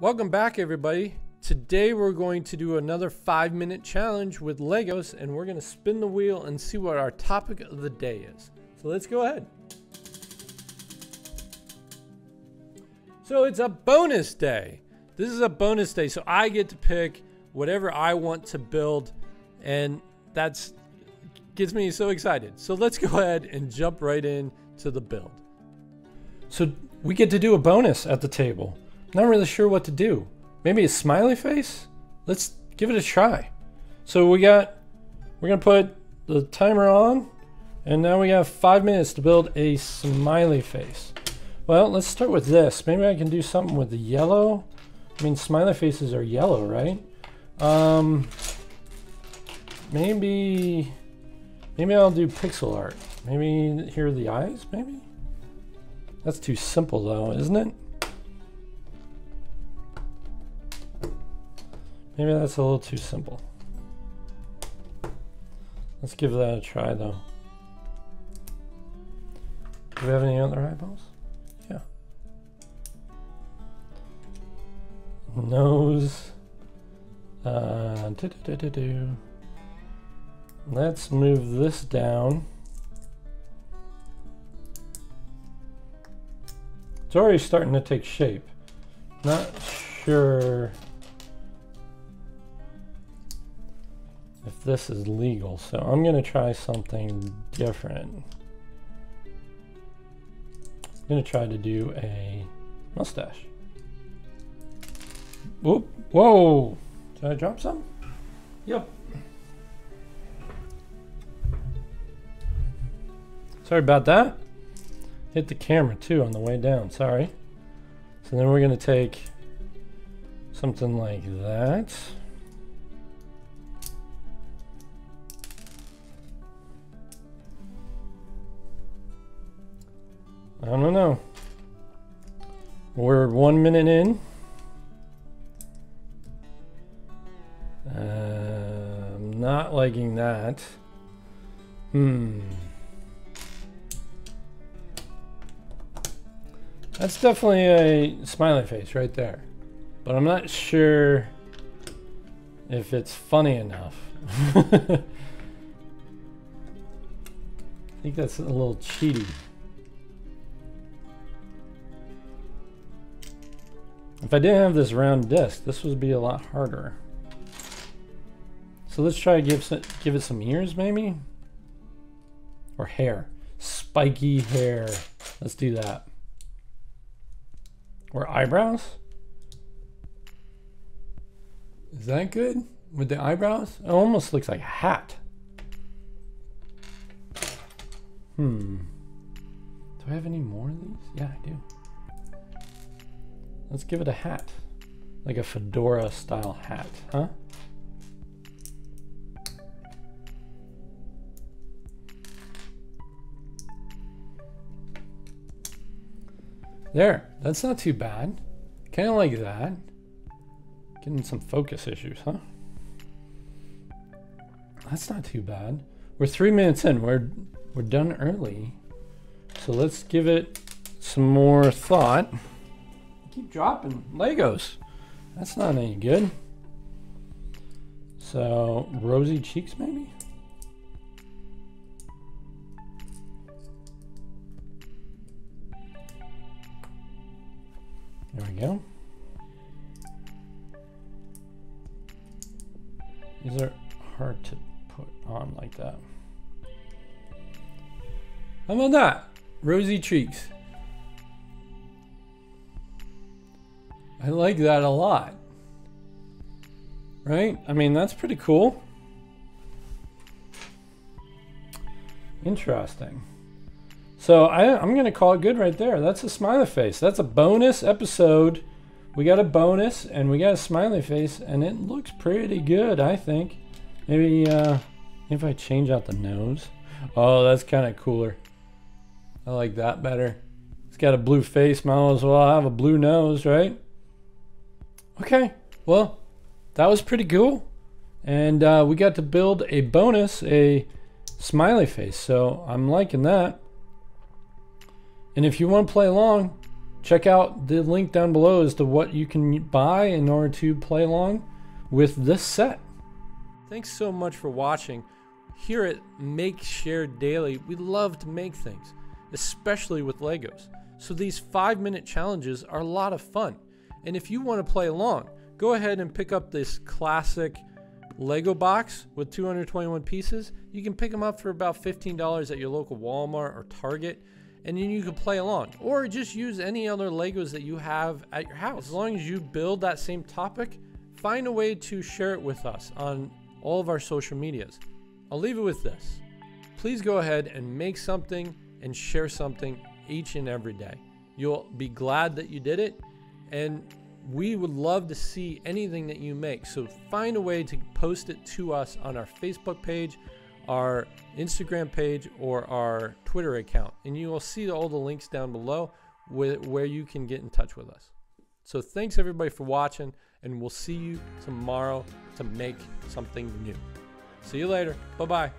Welcome back, everybody. Today we're going to do another five minute challenge with Legos and we're going to spin the wheel and see what our topic of the day is. So let's go ahead. So it's a bonus day. This is a bonus day, so I get to pick whatever I want to build, and that's gets me so excited. So let's go ahead and jump right in to the build. So we get to do a bonus at the table. Not really sure what to do. Maybe a smiley face? Let's give it a try. So we got, we're gonna put the timer on and now we have five minutes to build a smiley face. Well, let's start with this. Maybe I can do something with the yellow. I mean, smiley faces are yellow, right? Um, maybe, maybe I'll do pixel art. Maybe here are the eyes, maybe? That's too simple though, isn't it? Maybe that's a little too simple. Let's give that a try though. Do we have any other eyeballs? Yeah. Nose. Uh, Let's move this down. It's already starting to take shape. Not sure if this is legal. So I'm going to try something different. I'm going to try to do a mustache. Whoop. Whoa. Did I drop some? Yep. Sorry about that. Hit the camera too on the way down. Sorry. So then we're going to take something like that. I don't know. We're one minute in. Uh, I'm not liking that. Hmm. That's definitely a smiley face right there. But I'm not sure if it's funny enough. I think that's a little cheaty. If I didn't have this round disc, this would be a lot harder. So let's try to give, some, give it some ears maybe? Or hair. Spiky hair. Let's do that. Or eyebrows? Is that good? With the eyebrows? It almost looks like a hat. Hmm. Do I have any more of these? Yeah, I do. Let's give it a hat. Like a fedora style hat, huh? There, that's not too bad. Kind of like that. Getting some focus issues, huh? That's not too bad. We're three minutes in. We're we're done early. So let's give it some more thought keep dropping Legos. That's not any good. So, rosy cheeks maybe? There we go. These are hard to put on like that. How about that? Rosy cheeks. I like that a lot. Right? I mean, that's pretty cool. Interesting. So I, am going to call it good right there. That's a smiley face. That's a bonus episode. We got a bonus and we got a smiley face and it looks pretty good, I think. Maybe uh, if I change out the nose. Oh, that's kind of cooler. I like that better. It's got a blue face. Might as well have a blue nose, right? Okay, well, that was pretty cool. And uh, we got to build a bonus, a smiley face. So I'm liking that. And if you want to play along, check out the link down below as to what you can buy in order to play along with this set. Thanks so much for watching. Here at Make Share Daily, we love to make things, especially with Legos. So these five minute challenges are a lot of fun. And if you want to play along, go ahead and pick up this classic Lego box with 221 pieces. You can pick them up for about $15 at your local Walmart or Target and then you can play along. Or just use any other Legos that you have at your house. As long as you build that same topic, find a way to share it with us on all of our social medias. I'll leave it with this. Please go ahead and make something and share something each and every day. You'll be glad that you did it, and we would love to see anything that you make. So find a way to post it to us on our Facebook page our Instagram page or our Twitter account. And you will see all the links down below where you can get in touch with us. So thanks everybody for watching, and we'll see you tomorrow to make something new. See you later. Bye bye.